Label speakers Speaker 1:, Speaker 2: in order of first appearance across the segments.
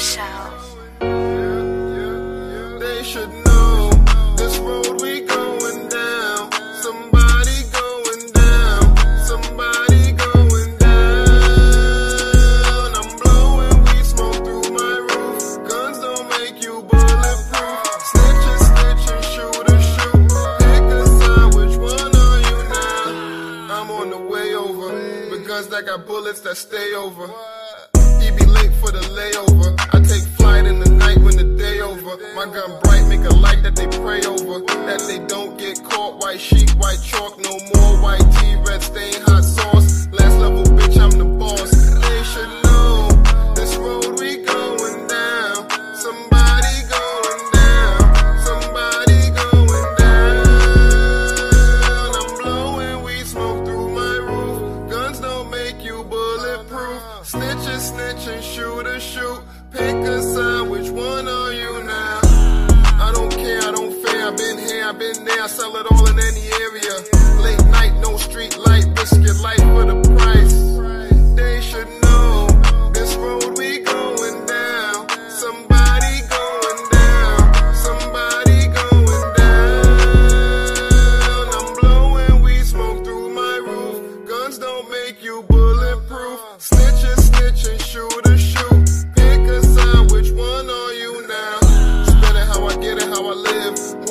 Speaker 1: They should know this road we going down. Somebody going down. Somebody going down. I'm blowing smoke through my roof. Guns don't make you bulletproof. Snitch and snitch and shoot and shoot. Pick a side, which one are you now? I'm on the way over. Got bullets that stay over. Be late for the layover. I take flight in the night when the day over. My gun bright, make a light that they pray over. That they don't get caught. White sheep, white chalk, no more white tea, Snitch and snitch and shoot and shoot. Pick a side, which one are you now? I don't care, I don't fear. I've been here, I've been there. I sell it all in any area.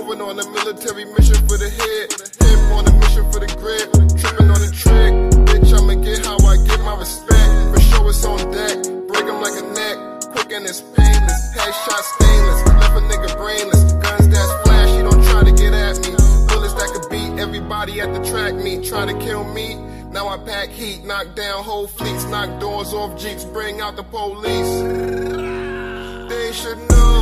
Speaker 1: Moving on a military mission for the head. Hip on a mission for the grip. Tripping on the trick. Bitch, I'ma get how I get my respect. For sure it's on deck. Break 'em like a neck. Quick and it's painless. Headshot stainless. Left a nigga brainless. Guns that's flashy, don't try to get at me. Bullets that could beat everybody at the track meet. Try to kill me. Now I pack heat, knock down whole fleets, knock doors off jeeps, bring out the police. They should know